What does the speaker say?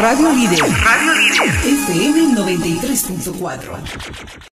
Radio Líder. Radio Líder. FM 93.4.